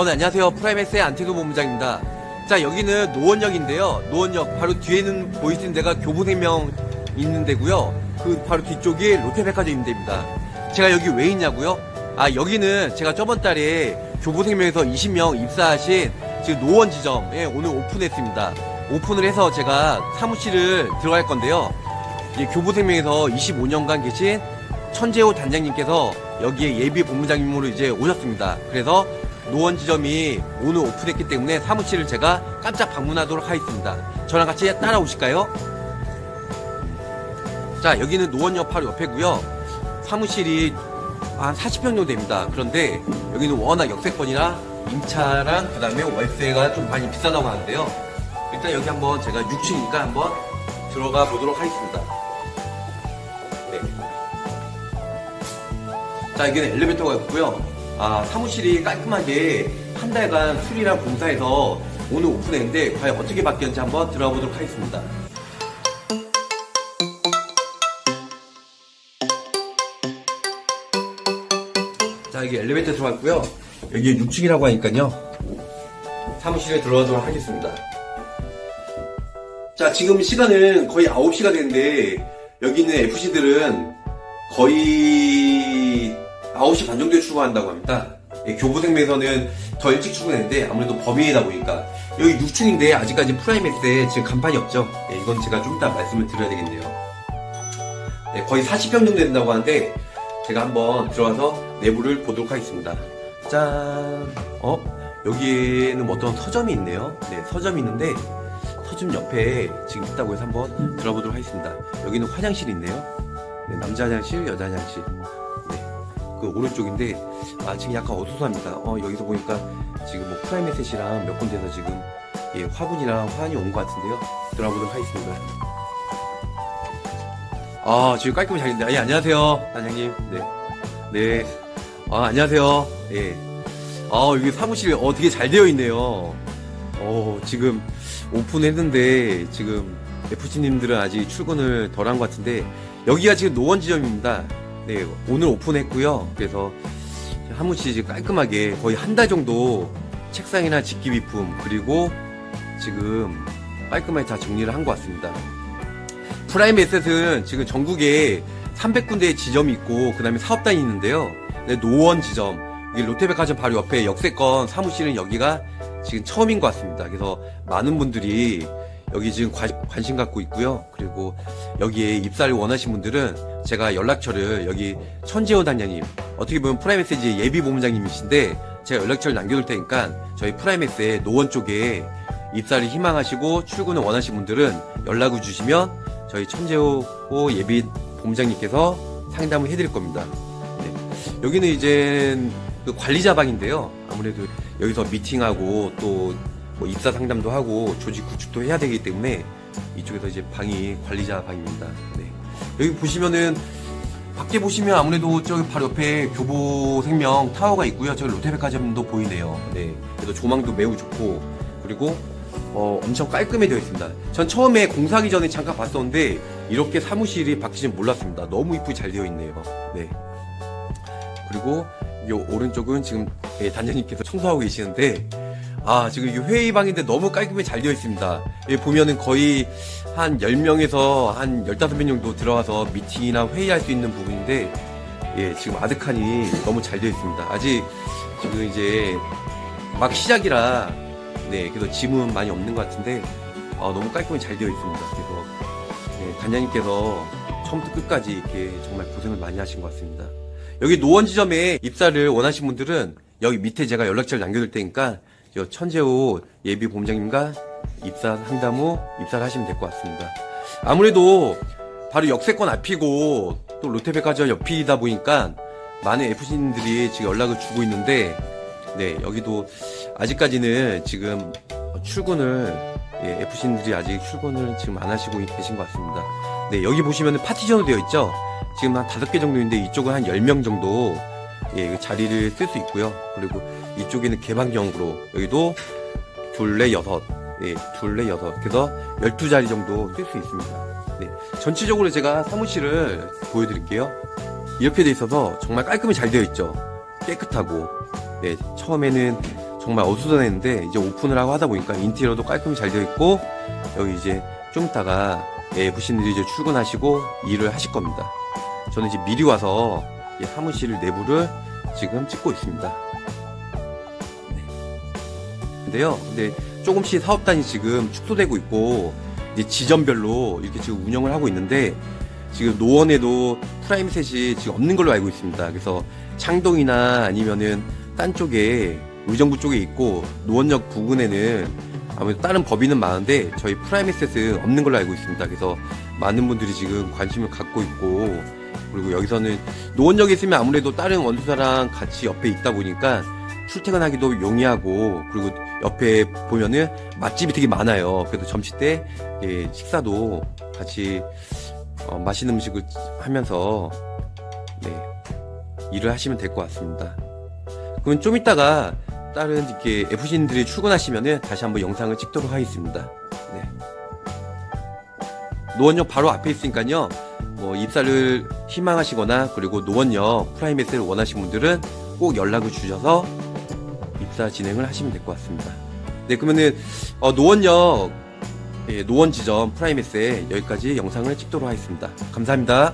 어, 네, 안녕하세요. 프라임에셋의 안태도 본부장입니다. 자, 여기는 노원역인데요. 노원역 바로 뒤에는 보이시는 데가 교보생명 있는 데고요. 그 바로 뒤쪽이 롯데백화점 있는 데입니다. 제가 여기 왜 있냐고요? 아, 여기는 제가 저번 달에 교보생명에서 20명 입사하신 지금 노원 지점에 오늘 오픈했습니다. 오픈을 해서 제가 사무실을 들어갈 건데요. 이제 교보생명에서 25년간 계신 천재호 단장님께서 여기에 예비 본부장님으로 이제 오셨습니다. 그래서 노원 지점이 오늘 오픈했기 때문에 사무실을 제가 깜짝 방문하도록 하겠습니다. 저랑 같이 따라오실까요? 자, 여기는 노원역 바로 옆에고요. 사무실이 한 40평 정도 됩니다. 그런데 여기는 워낙 역세권이라 임차랑 그다음에 월세가 좀 많이 비싸다고 하는데요. 일단 여기 한번 제가 6층이니까 한번 들어가 보도록 하겠습니다. 네. 자, 여기는 엘리베이터가 있고요. 아, 사무실이 깔끔하게 한 달간 수리랑 공사해서 오늘 오픈했는데 과연 어떻게 바뀌었는지 한번 들어가 보도록 하겠습니다. 자, 여기 엘리베이터 들어갔고요. 여기 6층이라고 하니까요. 사무실에 들어가도록 하겠습니다. 자, 지금 시간은 거의 9시가 됐는데, 여기 있는 FC들은 거의 9시 반 정도에 출근한다고 합니다. 예, 교부생명에서는 더 일찍 출근했는데, 아무래도 범위이다 보니까. 여기 6층인데, 아직까지 프라이맥스에 지금 간판이 없죠. 예, 이건 제가 좀 이따 말씀을 드려야 되겠네요. 네, 거의 40평 정도 된다고 하는데, 제가 한번 들어가서 내부를 보도록 하겠습니다. 짠! 어? 여기에는 뭐 어떤 서점이 있네요. 네, 서점이 있는데, 서점 옆에 지금 있다고 해서 한번 들어보도록 하겠습니다. 여기는 화장실이 있네요. 네, 남자 화장실, 여자 화장실. 네, 그 오른쪽인데, 아, 지금 약간 어수선합니다. 어, 여기서 보니까 지금 뭐 프라이메셋이랑 몇 군데서 지금, 예, 화분이랑 화환이 온 것 같은데요. 들어보도록 하겠습니다. 아, 지금 깔끔히 잘 있는데. 예, 안녕하세요. 단장님. 네. 네. 아, 안녕하세요. 예. 아, 여기 사무실, 어, 되게 잘 되어 있네요. 어, 지금 오픈했는데, 지금 FC님들은 아직 출근을 덜 한 것 같은데, 여기가 지금 노원 지점입니다. 네, 오늘 오픈했고요. 그래서 지금 깔끔하게 거의 한 달 정도 책상이나 직기비품, 그리고 지금 깔끔하게 다 정리를 한 것 같습니다. 프라임 에셋은 지금 전국에 300군데의 지점이 있고 그 다음에 사업단이 있는데요. 네, 노원 지점, 여기 롯데백화점 바로 옆에 역세권 사무실은 여기가 지금 처음인 것 같습니다. 그래서 많은 분들이 여기 지금 관, 관심 갖고 있고요. 그리고 여기에 입사를 원하신 분들은 제가 연락처를 여기 천재호 단장님 어떻게 보면 프라임에셋 예비 본부장님이신데 제가 연락처를 남겨둘 테니까 저희 프라임에셋의 노원 쪽에 입사를 희망하시고 출근을 원하신 분들은 연락을 주시면 저희 천재호 예비 본부장님께서 상담을 해드릴 겁니다. 네. 여기는 이제 그 관리자 방인데요. 아무래도 여기서 미팅하고 또 뭐 입사 상담도 하고 조직 구축도 해야 되기 때문에 이쪽에서 이제 방이 관리자 방입니다. 네. 여기 보시면은 밖에 보시면 아무래도 저기 바로 옆에 교보생명 타워가 있고요. 저기 롯데백화점도 보이네요. 네. 그래서 조망도 매우 좋고 그리고 어, 엄청 깔끔해 되어 있습니다. 전 처음에 공사하기 전에 잠깐 봤었는데 이렇게 사무실이 바뀌진 몰랐습니다. 너무 이쁘게 잘 되어 있네요. 네. 그리고 이 오른쪽은 지금 예, 단장님께서 청소하고 계시는데 아 지금 이 회의방인데 너무 깔끔히 잘 되어 있습니다. 여기 보면은 거의 한 10명에서 한 15명 정도 들어가서 미팅이나 회의할 수 있는 부분인데 예, 지금 아득하니 너무 잘 되어 있습니다. 아직 지금 이제 막 시작이라 네, 그래서 짐은 많이 없는 것 같은데 아, 너무 깔끔히 잘 되어 있습니다. 그래서 네, 단장님께서 처음부터 끝까지 이렇게 정말 고생을 많이 하신 것 같습니다. 여기 노원 지점에 입사를 원하신 분들은 여기 밑에 제가 연락처를 남겨둘 테니까 저 천재호 예비 본부장님과 입사 상담 후 입사를 하시면 될 것 같습니다. 아무래도 바로 역세권 앞이고 또 롯데백화점 옆이다 보니까 많은 FC님들이 지금 연락을 주고 있는데 네 여기도 아직까지는 지금 출근을 예, FC님들이 아직 출근을 지금 안 하시고 계신 것 같습니다. 네 여기 보시면 파티션으로 되어 있죠. 지금 한 다섯 개 정도인데 이쪽은 한 10명 정도 예, 자리를 쓸 수 있고요. 그리고 이쪽에는 개방형으로 여기도 둘레 여섯 예, 둘레 여섯 그래서 12자리 정도 쓸 수 있습니다. 네, 전체적으로 제가 사무실을 보여드릴게요. 이렇게 돼 있어서 정말 깔끔히 잘 되어 있죠. 깨끗하고 네, 처음에는 정말 어수선했는데 이제 오픈을 하고 하다 보니까 인테리어도 깔끔히 잘 되어 있고 여기 이제 좀 이따가 예, 부신들이 이제 출근하시고 일을 하실 겁니다. 저는 이제 미리 와서 예, 사무실 내부를 지금 찍고 있습니다. 네. 근데요, 근데 조금씩 사업단이 지금 축소되고 있고 이제 지점별로 이렇게 지금 운영을 하고 있는데 지금 노원에도 프라임에셋이 지금 없는 걸로 알고 있습니다. 그래서 창동이나 아니면은 딴 쪽에 의정부 쪽에 있고 노원역 부근에는 아무래도 다른 법인은 많은데 저희 프라임에셋은 없는 걸로 알고 있습니다. 그래서 많은 분들이 지금 관심을 갖고 있고 그리고 여기서는 노원역에 있으면 아무래도 다른 원수사랑 같이 옆에 있다 보니까 출퇴근하기도 용이하고 그리고 옆에 보면은 맛집이 되게 많아요. 그래서 점심 때 예, 식사도 같이 어, 맛있는 음식을 하면서 네, 일을 하시면 될 것 같습니다. 그러면 좀 이따가 다른 이렇게 FC인들이 출근하시면은 다시 한번 영상을 찍도록 하겠습니다. 네. 노원역 바로 앞에 있으니까요. 뭐 입사를 희망하시거나 그리고 노원역 프라임에셋을 원하시는 분들은 꼭 연락을 주셔서 입사 진행을 하시면 될 것 같습니다. 네, 그러면은 어, 노원역 예, 노원 지점 프라이메스에 여기까지 영상을 찍도록 하겠습니다. 감사합니다.